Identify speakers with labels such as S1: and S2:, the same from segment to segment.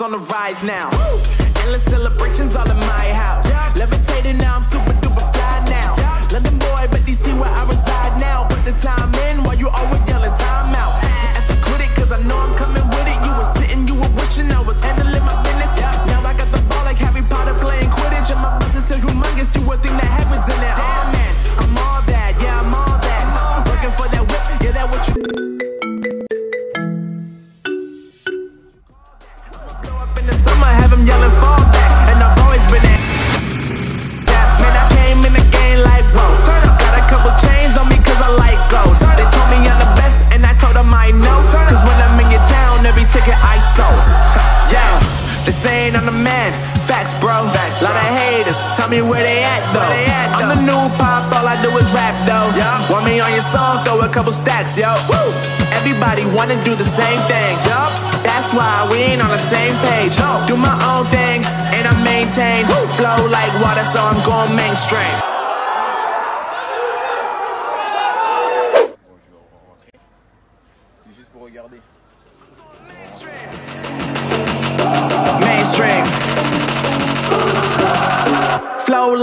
S1: on the rise now. Endless celebrations all in my house. They saying I'm the man. Facts, bro. Lot of haters, tell me where they at though. they I'm the new pop, all I do is rap though. Want me on your song, throw a couple stacks, yo. Everybody wanna do the same thing. Yup, that's why we ain't on the same page. Yo. Do my own thing and I maintain. Flow like water, so I'm going mainstream.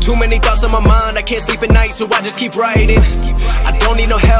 S2: Too many thoughts on my mind, I can't sleep at night, so I just keep writing. I don't need no help,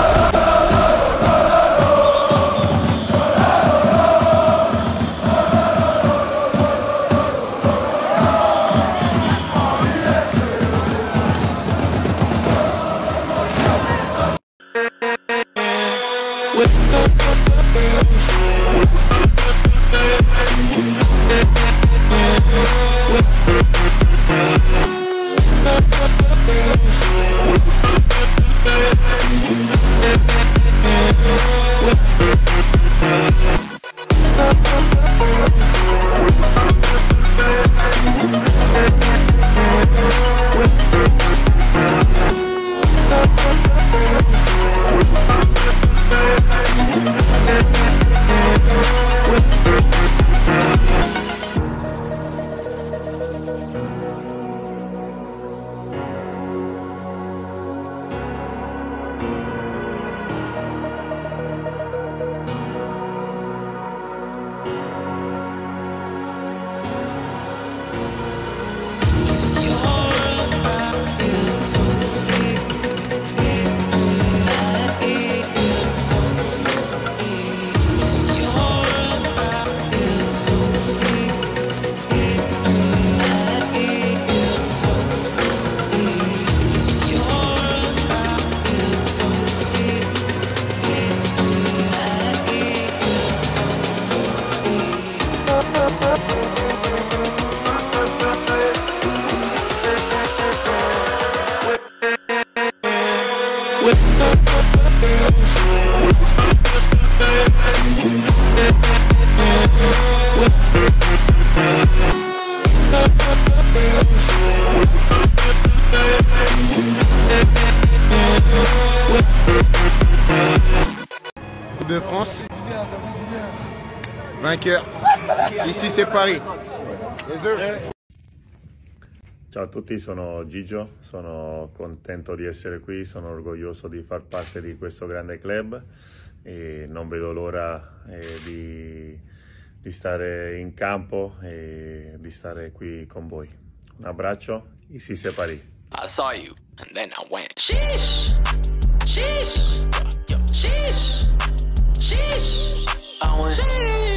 S3: France. Vainqueur. Ici c'est Paris.
S4: Ciao a tutti, sono Gigio, sono contento di essere qui, sono orgoglioso di far parte di questo grande club e non vedo l'ora eh, di, di stare in campo e di stare qui con voi. Un abbraccio, ici c'est Paris.
S5: I saw you, and then I went, sheesh, sheesh. Sheesh. I went. Sheesh.